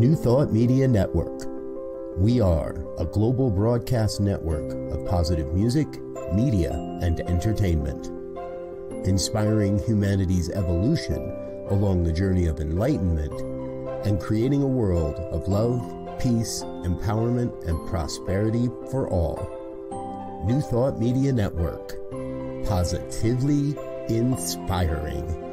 New Thought Media Network. We are a global broadcast network of positive music, media, and entertainment, inspiring humanity's evolution along the journey of enlightenment and creating a world of love, peace, empowerment, and prosperity for all. New Thought Media Network. Positively inspiring.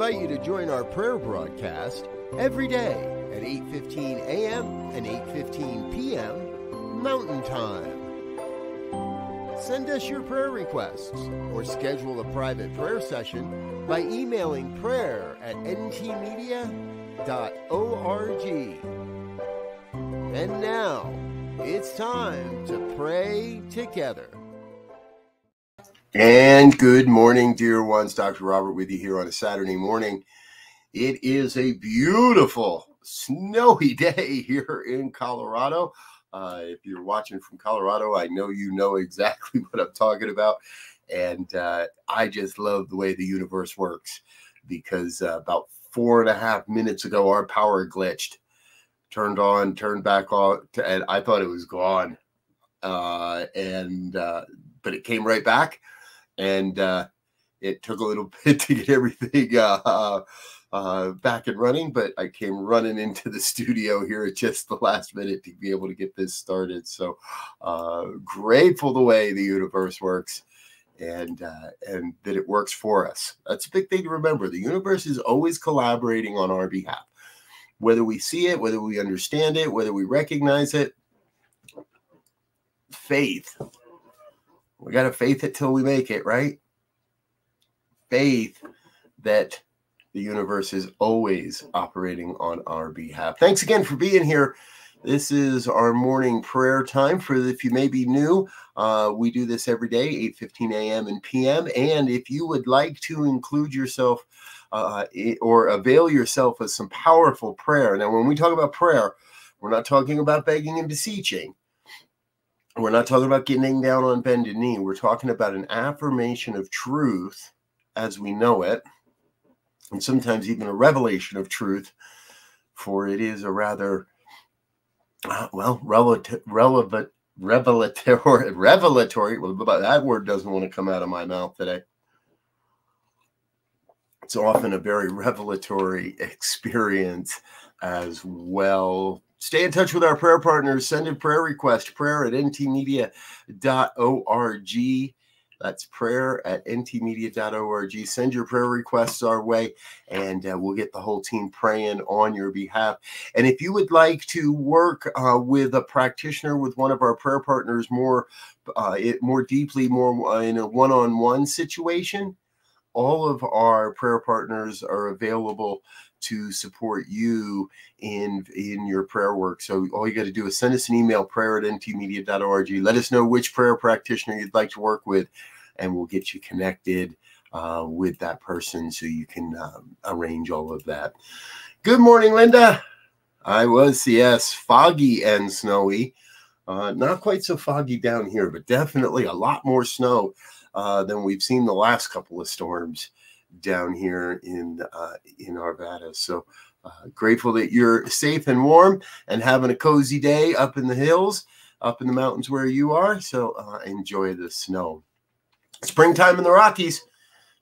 Invite you to join our prayer broadcast every day at 8:15 a.m. and 8:15 p.m. Mountain Time. Send us your prayer requests or schedule a private prayer session by emailing prayer at ntmedia.org. And now, it's time to pray together. And good morning, dear ones. Dr. Robert with you here on a Saturday morning. It is a beautiful, snowy day here in Colorado. Uh, if you're watching from Colorado, I know you know exactly what I'm talking about. And uh, I just love the way the universe works because uh, about four and a half minutes ago, our power glitched, turned on, turned back on, and I thought it was gone. Uh, and uh, but it came right back and uh, it took a little bit to get everything uh, uh, back and running. But I came running into the studio here at just the last minute to be able to get this started. So uh, grateful the way the universe works. And uh, and that it works for us. That's a big thing to remember. The universe is always collaborating on our behalf, whether we see it, whether we understand it, whether we recognize it. Faith we got to faith it till we make it, right? Faith that the universe is always operating on our behalf. Thanks again for being here. This is our morning prayer time. For if you may be new, uh, we do this every day, 8 15 a.m. and p.m. And if you would like to include yourself uh, or avail yourself of some powerful prayer. Now, when we talk about prayer, we're not talking about begging and beseeching. We're not talking about getting down on bended knee. We're talking about an affirmation of truth as we know it, and sometimes even a revelation of truth, for it is a rather, uh, well, relative, relevant, revelatory, revelatory. Well, that word doesn't want to come out of my mouth today. It's often a very revelatory experience as well Stay in touch with our prayer partners. Send a prayer request, prayer at ntmedia.org. That's prayer at ntmedia.org. Send your prayer requests our way, and uh, we'll get the whole team praying on your behalf. And if you would like to work uh, with a practitioner, with one of our prayer partners, more, uh, it, more deeply, more uh, in a one-on-one situation, all of our prayer partners are available to support you in in your prayer work. So all you got to do is send us an email, prayer at ntmedia.org. Let us know which prayer practitioner you'd like to work with, and we'll get you connected uh, with that person so you can um, arrange all of that. Good morning, Linda. I was, yes, foggy and snowy. Uh, not quite so foggy down here, but definitely a lot more snow uh, than we've seen the last couple of storms down here in uh, in Arvada. So uh, grateful that you're safe and warm and having a cozy day up in the hills, up in the mountains where you are. So uh, enjoy the snow. Springtime in the Rockies.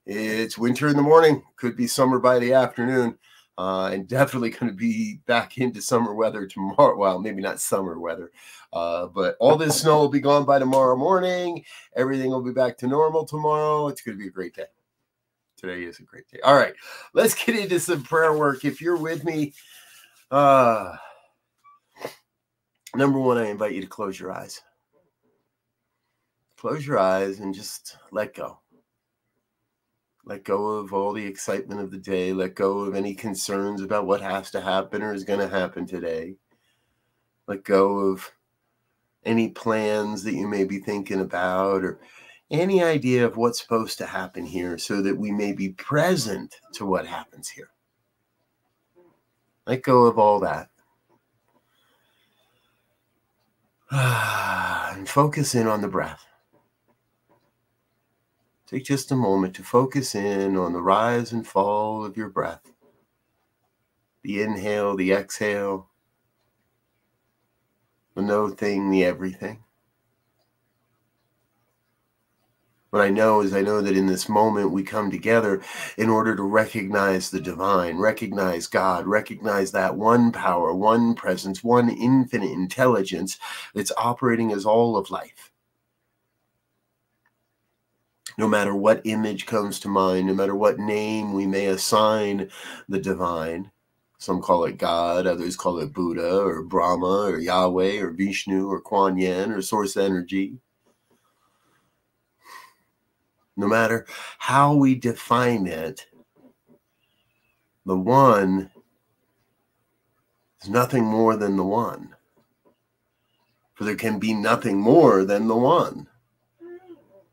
It's winter in the morning. Could be summer by the afternoon. Uh, and definitely going to be back into summer weather tomorrow. Well, maybe not summer weather, uh, but all this snow will be gone by tomorrow morning. Everything will be back to normal tomorrow. It's going to be a great day today is a great day. All right, let's get into some prayer work. If you're with me, uh, number one, I invite you to close your eyes. Close your eyes and just let go. Let go of all the excitement of the day. Let go of any concerns about what has to happen or is going to happen today. Let go of any plans that you may be thinking about or any idea of what's supposed to happen here so that we may be present to what happens here. Let go of all that. And focus in on the breath. Take just a moment to focus in on the rise and fall of your breath. the inhale, the exhale, the no thing, the everything. What I know is I know that in this moment we come together in order to recognize the divine, recognize God, recognize that one power, one presence, one infinite intelligence that's operating as all of life. No matter what image comes to mind, no matter what name we may assign the divine, some call it God, others call it Buddha or Brahma or Yahweh or Vishnu or Kuan Yin or Source Energy no matter how we define it, the one is nothing more than the one. For there can be nothing more than the one.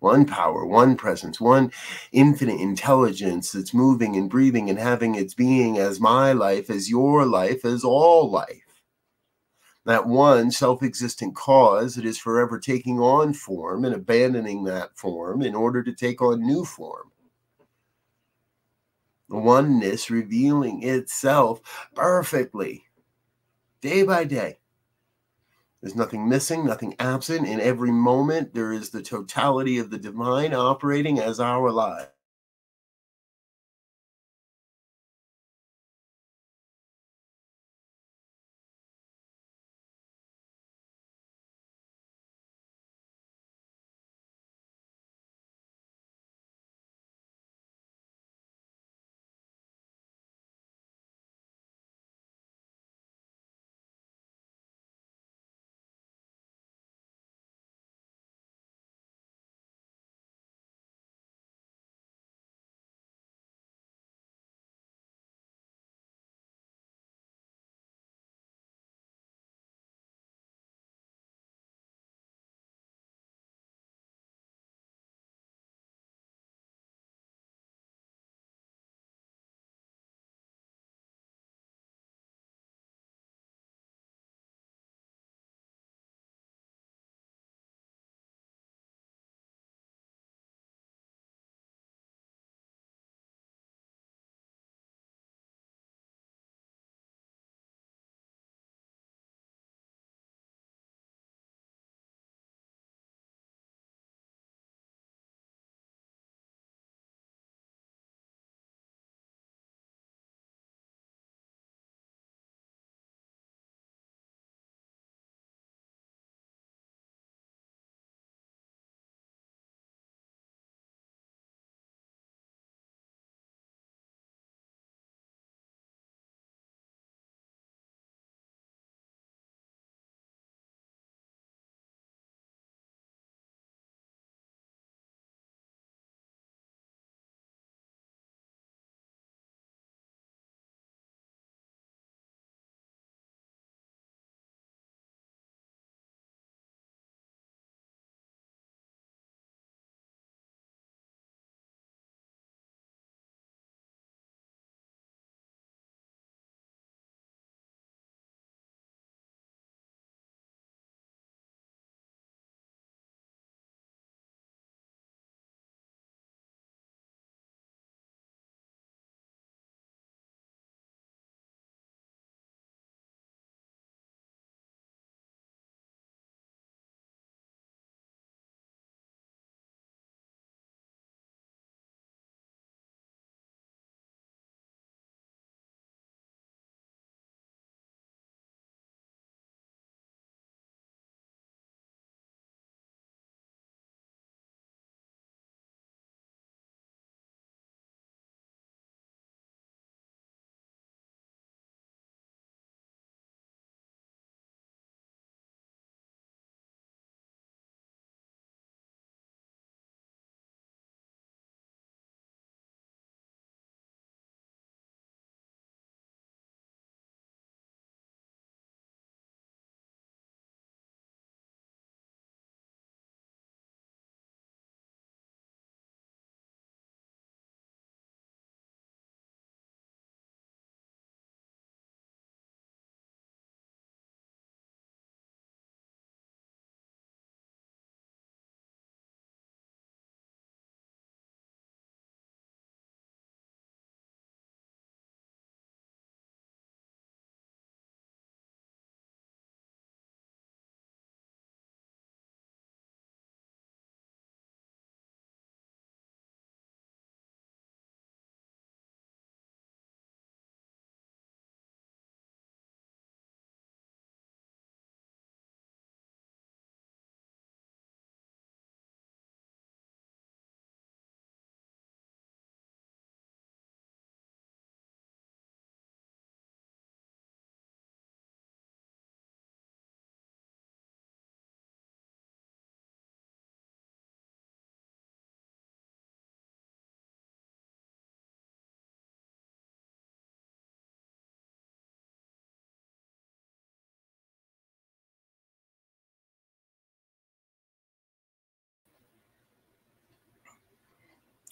One power, one presence, one infinite intelligence that's moving and breathing and having its being as my life, as your life, as all life that one self existent cause that is forever taking on form and abandoning that form in order to take on new form. The oneness revealing itself perfectly day by day. There's nothing missing, nothing absent. In every moment, there is the totality of the divine operating as our lives.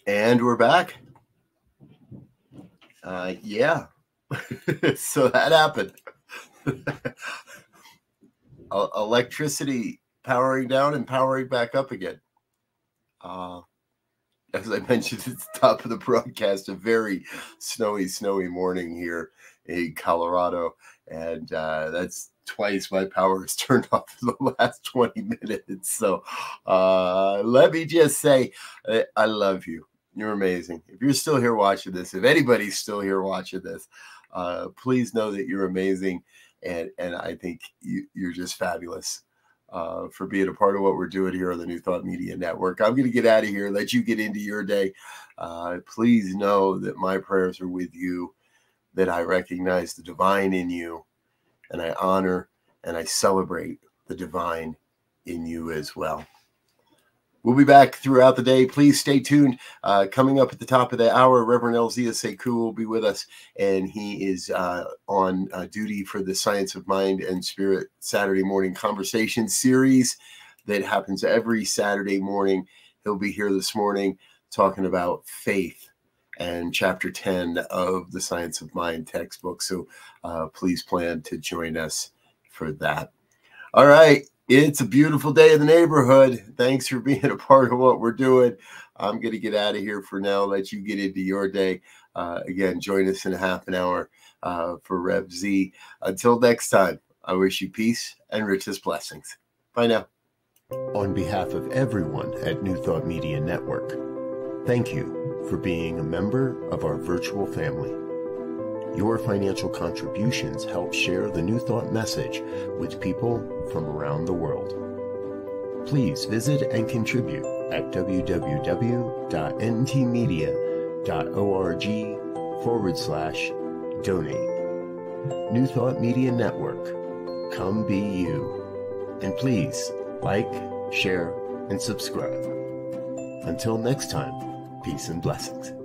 And we're back. Uh, yeah. so that happened. Electricity powering down and powering back up again. Uh, as I mentioned at the top of the broadcast, a very snowy, snowy morning here in Colorado. And uh, that's twice my power has turned off in the last 20 minutes. So uh, let me just say, I love you. You're amazing. If you're still here watching this, if anybody's still here watching this, uh, please know that you're amazing. And, and I think you, you're just fabulous. Uh, for being a part of what we're doing here on the New Thought Media Network. I'm going to get out of here, let you get into your day. Uh, please know that my prayers are with you, that I recognize the divine in you, and I honor and I celebrate the divine in you as well. We'll be back throughout the day. Please stay tuned. Uh, coming up at the top of the hour, Reverend Elzia Sekou will be with us, and he is uh, on uh, duty for the Science of Mind and Spirit Saturday morning conversation series that happens every Saturday morning. He'll be here this morning talking about faith and chapter 10 of the Science of Mind textbook. So uh, please plan to join us for that. All right. It's a beautiful day in the neighborhood. Thanks for being a part of what we're doing. I'm going to get out of here for now, let you get into your day. Uh, again, join us in a half an hour uh, for Rev Z. Until next time, I wish you peace and richest blessings. Bye now. On behalf of everyone at New Thought Media Network, thank you for being a member of our virtual family. Your financial contributions help share the New Thought message with people from around the world. Please visit and contribute at www.ntmedia.org forward slash donate. New Thought Media Network. Come be you. And please like, share, and subscribe. Until next time, peace and blessings.